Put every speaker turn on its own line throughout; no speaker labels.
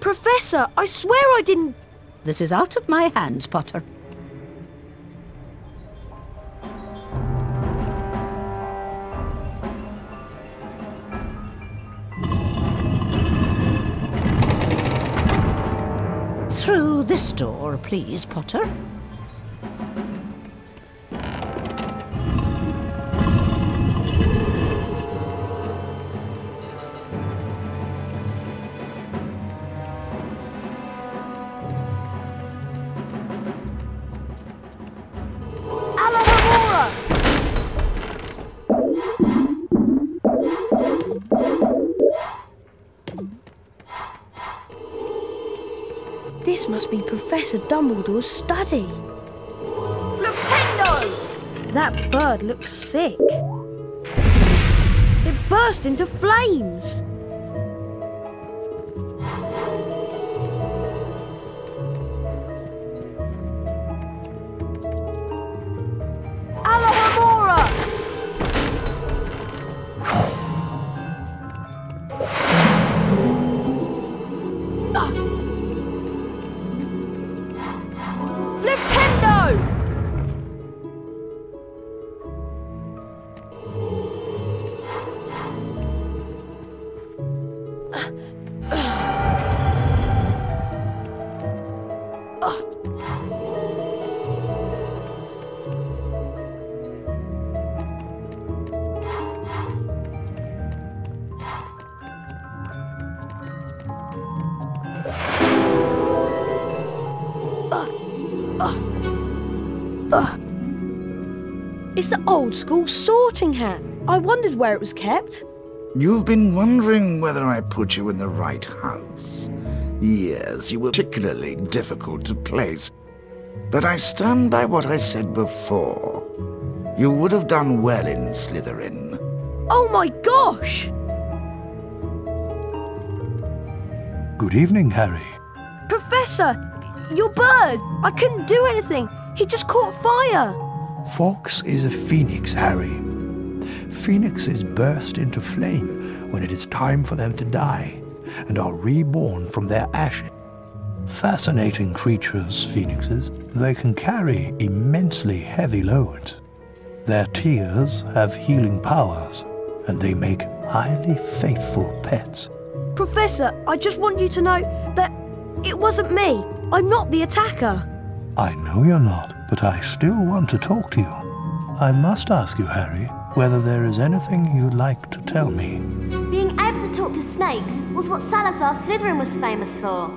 Professor, I swear I didn't...
This is out of my hands, Potter. Through this door, please, Potter.
Must be Professor Dumbledore's study. That bird looks sick. It burst into flames. It's the old school sorting hat. I wondered where it was kept.
You've been wondering whether I put you in the right house. Yes, you were particularly difficult to place. But I stand by what I said before. You would have done well in Slytherin.
Oh my gosh!
Good evening, Harry.
Professor, your bird! I couldn't do anything. He just caught fire.
Fawkes is a phoenix, Harry. Phoenixes burst into flame when it is time for them to die and are reborn from their ashes. Fascinating creatures, phoenixes. They can carry immensely heavy loads. Their tears have healing powers, and they make highly faithful pets.
Professor, I just want you to know that it wasn't me. I'm not the attacker.
I know you're not, but I still want to talk to you. I must ask you, Harry, whether there is anything you'd like to tell me.
Being able to talk to snakes was what Salazar Slytherin was famous for.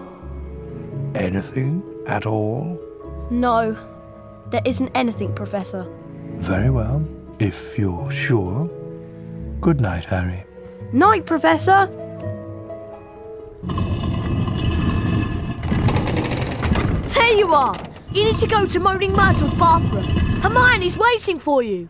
Anything at all?
No, there isn't anything, Professor.
Very well, if you're sure. Good night, Harry.
Night, Professor! There you are! You need to go to Moaning Myrtle's bathroom. Hermione's waiting for you.